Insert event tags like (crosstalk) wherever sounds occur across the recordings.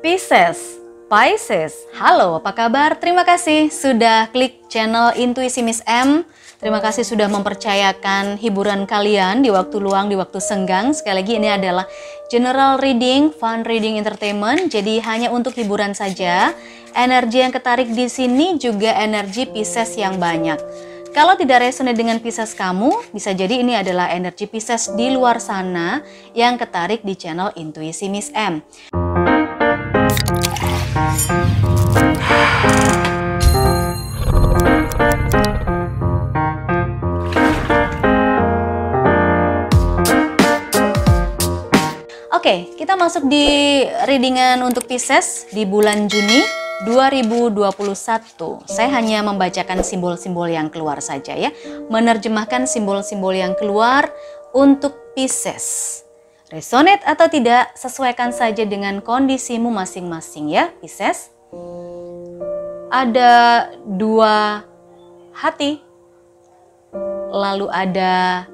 Pisces, Pisces, halo apa kabar? Terima kasih sudah klik channel Intuisi Miss M. Terima kasih sudah mempercayakan hiburan kalian di waktu luang, di waktu senggang. Sekali lagi ini adalah general reading, fun reading entertainment. Jadi hanya untuk hiburan saja. Energi yang ketarik di sini juga energi Pisces yang banyak. Kalau tidak resonate dengan Pisces kamu, bisa jadi ini adalah energi Pisces di luar sana yang ketarik di channel Intuisi Miss M. Oke, kita masuk di readingan untuk Pisces di bulan Juni 2021. Saya hanya membacakan simbol-simbol yang keluar saja ya. Menerjemahkan simbol-simbol yang keluar untuk Pisces. Resonate atau tidak, sesuaikan saja dengan kondisimu masing-masing ya, Pisces. Ada dua hati, lalu ada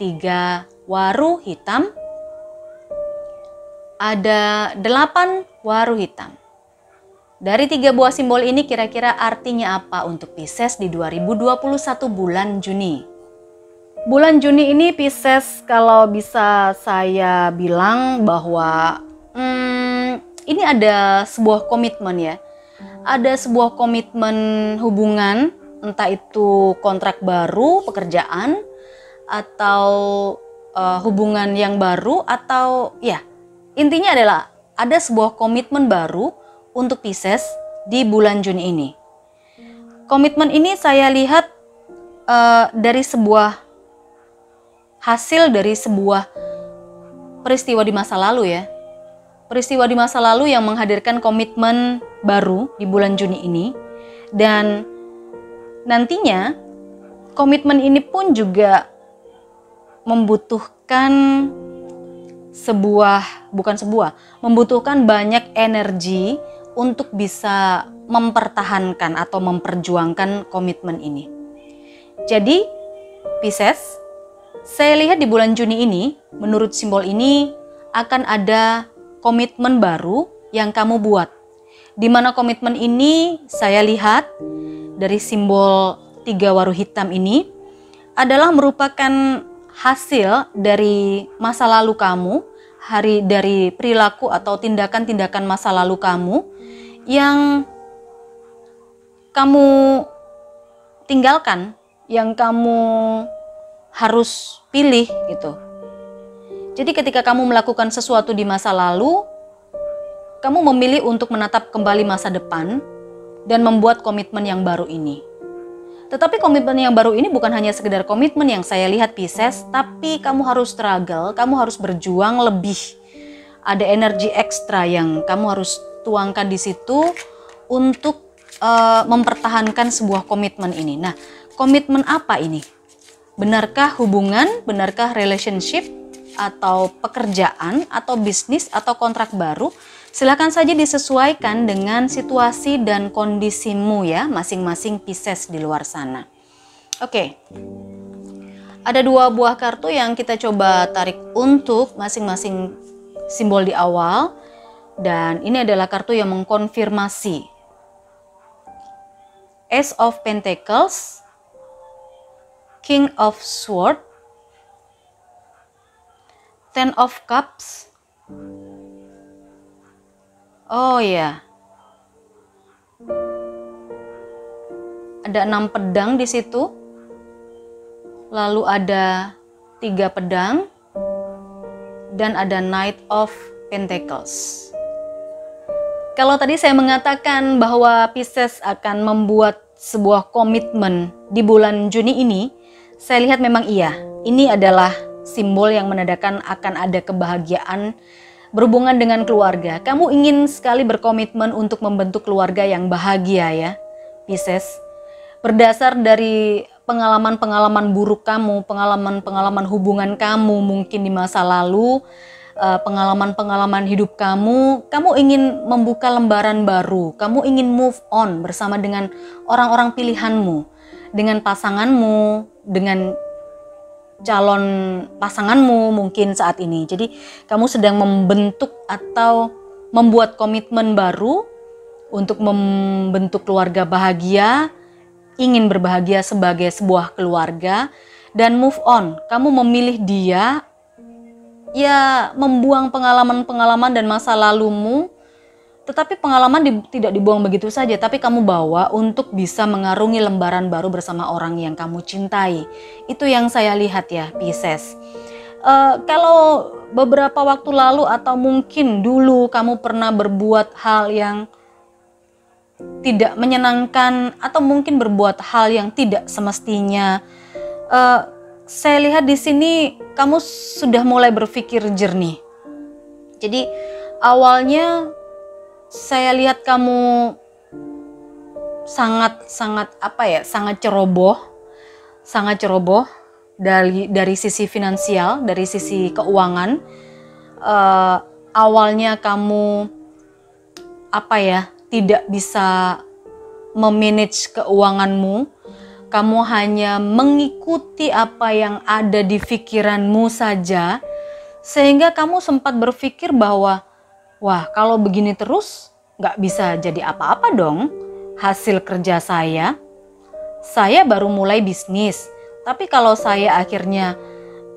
tiga waru hitam, ada delapan waru hitam. Dari tiga buah simbol ini kira-kira artinya apa untuk Pisces di 2021 bulan Juni? Bulan Juni ini Pisces kalau bisa saya bilang bahwa hmm, ini ada sebuah komitmen ya. Ada sebuah komitmen hubungan, entah itu kontrak baru, pekerjaan, atau uh, hubungan yang baru, atau ya Intinya adalah ada sebuah komitmen baru untuk Pisces di bulan Juni ini. Komitmen ini saya lihat uh, dari sebuah hasil dari sebuah peristiwa di masa lalu ya. Peristiwa di masa lalu yang menghadirkan komitmen baru di bulan Juni ini dan nantinya komitmen ini pun juga membutuhkan sebuah bukan sebuah membutuhkan banyak energi untuk bisa mempertahankan atau memperjuangkan komitmen ini. Jadi Pisces, saya lihat di bulan Juni ini menurut simbol ini akan ada komitmen baru yang kamu buat. Di mana komitmen ini saya lihat dari simbol tiga waru hitam ini adalah merupakan hasil dari masa lalu kamu, hari dari perilaku atau tindakan-tindakan masa lalu kamu yang kamu tinggalkan, yang kamu harus pilih gitu. Jadi ketika kamu melakukan sesuatu di masa lalu, kamu memilih untuk menatap kembali masa depan dan membuat komitmen yang baru ini. Tetapi komitmen yang baru ini bukan hanya sekedar komitmen yang saya lihat Pisces, tapi kamu harus struggle, kamu harus berjuang lebih. Ada energi ekstra yang kamu harus tuangkan di situ untuk uh, mempertahankan sebuah komitmen ini. Nah, komitmen apa ini? Benarkah hubungan, benarkah relationship, atau pekerjaan, atau bisnis, atau kontrak baru? Silakan saja disesuaikan dengan situasi dan kondisimu ya, masing-masing Pisces di luar sana. Oke. Ada dua buah kartu yang kita coba tarik untuk masing-masing simbol di awal dan ini adalah kartu yang mengkonfirmasi Ace of Pentacles, King of Sword, Ten of Cups, Oh iya. Ada enam pedang di situ. Lalu ada tiga pedang. Dan ada Knight of Pentacles. Kalau tadi saya mengatakan bahwa Pisces akan membuat sebuah komitmen di bulan Juni ini, saya lihat memang iya. Ini adalah simbol yang menandakan akan ada kebahagiaan berhubungan dengan keluarga. Kamu ingin sekali berkomitmen untuk membentuk keluarga yang bahagia ya, Pisces. Berdasar dari pengalaman-pengalaman buruk kamu, pengalaman-pengalaman hubungan kamu mungkin di masa lalu, eh, pengalaman-pengalaman hidup kamu, kamu ingin membuka lembaran baru, kamu ingin move on bersama dengan orang-orang pilihanmu, dengan pasanganmu, dengan calon pasanganmu mungkin saat ini. Jadi kamu sedang membentuk atau membuat komitmen baru untuk membentuk keluarga bahagia, ingin berbahagia sebagai sebuah keluarga dan move on. Kamu memilih dia ya membuang pengalaman-pengalaman dan masa lalumu tetapi pengalaman di, tidak dibuang begitu saja, tapi kamu bawa untuk bisa mengarungi lembaran baru bersama orang yang kamu cintai. Itu yang saya lihat ya, Pisces. Uh, kalau beberapa waktu lalu atau mungkin dulu kamu pernah berbuat hal yang tidak menyenangkan atau mungkin berbuat hal yang tidak semestinya, uh, saya lihat di sini kamu sudah mulai berpikir jernih. Jadi awalnya saya lihat kamu sangat sangat apa ya sangat ceroboh sangat ceroboh dari dari sisi finansial dari sisi keuangan. Uh, awalnya kamu apa ya tidak bisa memanage keuanganmu. Kamu hanya mengikuti apa yang ada di pikiranmu saja. Sehingga kamu sempat berpikir bahwa Wah, kalau begini terus nggak bisa jadi apa-apa dong hasil kerja saya. Saya baru mulai bisnis, tapi kalau saya akhirnya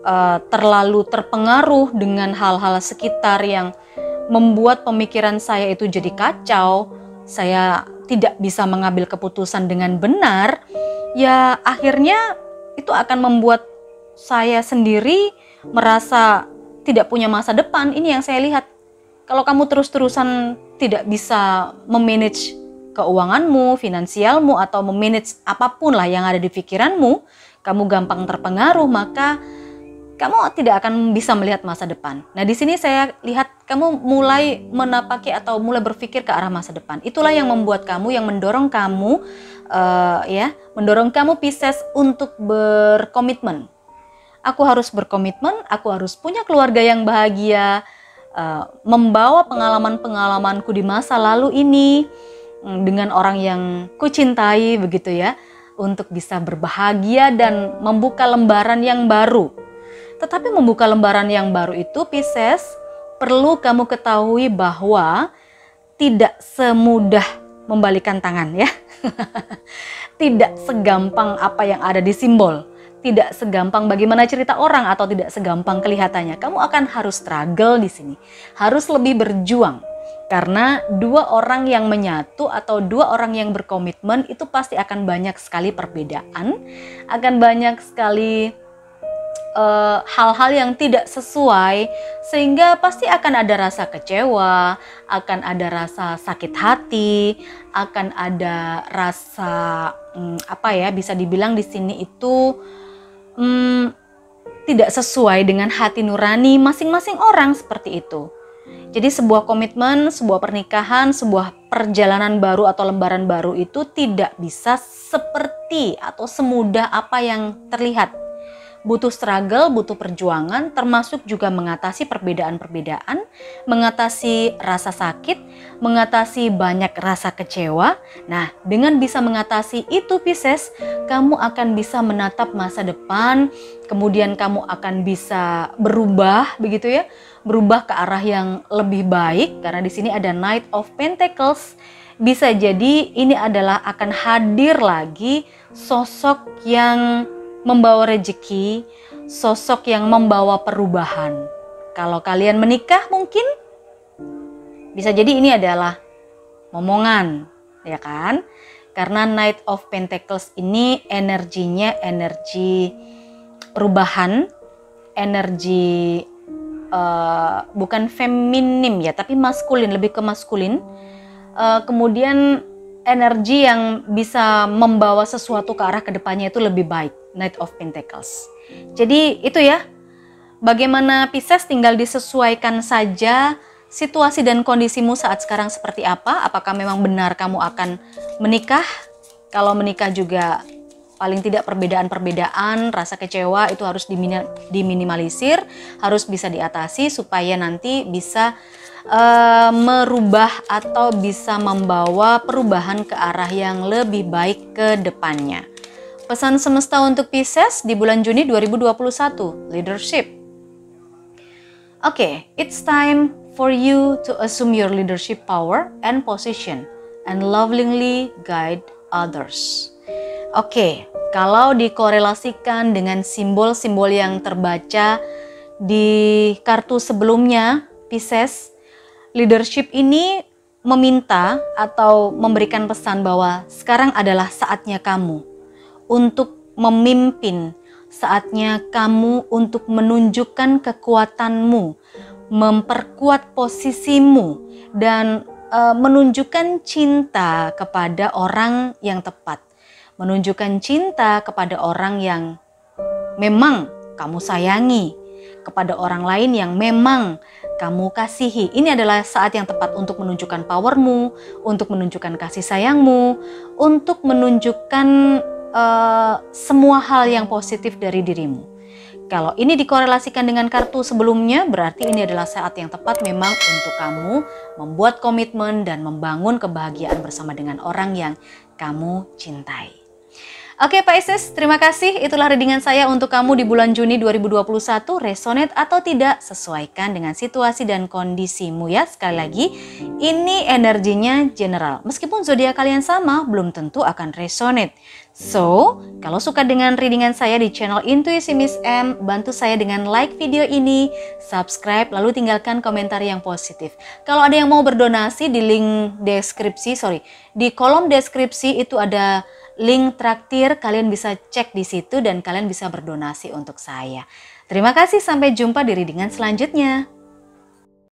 uh, terlalu terpengaruh dengan hal-hal sekitar yang membuat pemikiran saya itu jadi kacau, saya tidak bisa mengambil keputusan dengan benar, ya akhirnya itu akan membuat saya sendiri merasa tidak punya masa depan. Ini yang saya lihat kalau kamu terus-terusan tidak bisa memanage keuanganmu, finansialmu, atau memanage apa pun lah yang ada di pikiranmu, kamu gampang terpengaruh, maka kamu tidak akan bisa melihat masa depan. Nah, di sini saya lihat kamu mulai menapaki atau mulai berpikir ke arah masa depan. Itulah yang membuat kamu, yang mendorong kamu, uh, ya, mendorong kamu Pisces untuk berkomitmen. Aku harus berkomitmen, aku harus punya keluarga yang bahagia, uh, membawa pengalaman-pengalamanku di masa lalu ini mm, dengan orang yang kucintai begitu ya untuk bisa berbahagia dan membuka lembaran yang baru. Tetapi membuka lembaran yang baru itu Pisces perlu kamu ketahui bahwa tidak semudah membalikan tangan ya. (laughs) tidak segampang apa yang ada di simbol tidak segampang bagaimana cerita orang atau tidak segampang kelihatannya. Kamu akan harus struggle di sini. Harus lebih berjuang. Karena dua orang yang menyatu atau dua orang yang berkomitmen itu pasti akan banyak sekali perbedaan, akan banyak sekali eh, hal-hal uh, yang tidak sesuai, sehingga pasti akan ada rasa kecewa, akan ada rasa sakit hati, akan ada rasa um, apa ya bisa dibilang di sini itu hmm, tidak sesuai dengan hati nurani masing-masing orang seperti itu. Jadi sebuah komitmen, sebuah pernikahan, sebuah perjalanan baru atau lembaran baru itu tidak bisa seperti atau semudah apa yang terlihat butuh struggle, butuh perjuangan, termasuk juga mengatasi perbedaan-perbedaan, mengatasi rasa sakit, mengatasi banyak rasa kecewa. Nah, dengan bisa mengatasi itu Pisces, kamu akan bisa menatap masa depan, kemudian kamu akan bisa berubah begitu ya, berubah ke arah yang lebih baik karena di sini ada Knight of Pentacles. Bisa jadi ini adalah akan hadir lagi sosok yang membawa rejeki, sosok yang membawa perubahan. Kalau kalian menikah mungkin bisa jadi ini adalah momongan, ya kan? Karena Knight of Pentacles ini energinya energi perubahan, energi uh, bukan feminim ya, tapi maskulin, lebih ke maskulin. Uh, kemudian energi yang bisa membawa sesuatu ke arah ke depannya itu lebih baik. Knight of Pentacles. Jadi itu ya, bagaimana Pisces tinggal disesuaikan saja situasi dan kondisimu saat sekarang seperti apa. Apakah memang benar kamu akan menikah? Kalau menikah juga paling tidak perbedaan-perbedaan, rasa kecewa itu harus diminimalisir, harus bisa diatasi supaya nanti bisa uh, merubah atau bisa membawa perubahan ke arah yang lebih baik ke depannya. Pesan semesta untuk Pisces di bulan Juni 2021, leadership. Oke, okay, it's time for you to assume your leadership power and position and lovingly guide others. Oke, okay, kalau dikorelasikan dengan simbol-simbol yang terbaca di kartu sebelumnya, Pisces, leadership ini meminta atau memberikan pesan bahwa sekarang adalah saatnya kamu untuk memimpin, saatnya kamu untuk menunjukkan kekuatanmu, memperkuat posisimu, dan e, menunjukkan cinta kepada orang yang tepat, menunjukkan cinta kepada orang yang memang kamu sayangi, kepada orang lain yang memang kamu kasihi. Ini adalah saat yang tepat untuk menunjukkan powermu, untuk menunjukkan kasih sayangmu, untuk menunjukkan uh, semua hal yang positif dari dirimu. Kalau ini dikorelasikan dengan kartu sebelumnya, berarti ini adalah saat yang tepat memang untuk kamu membuat komitmen dan membangun kebahagiaan bersama dengan orang yang kamu cintai. Oke Pak Isis, terima kasih. Itulah readingan saya untuk kamu di bulan Juni 2021. Resonate atau tidak, sesuaikan dengan situasi dan kondisimu ya. Sekali lagi, ini energinya general. Meskipun zodiak kalian sama, belum tentu akan resonate. So, kalau suka dengan readingan saya di channel Intuisi Miss M, bantu saya dengan like video ini, subscribe, lalu tinggalkan komentar yang positif. Kalau ada yang mau berdonasi di link deskripsi, sorry, di kolom deskripsi itu ada link traktir kalian bisa cek di situ dan kalian bisa berdonasi untuk saya. Terima kasih sampai jumpa di readingan selanjutnya.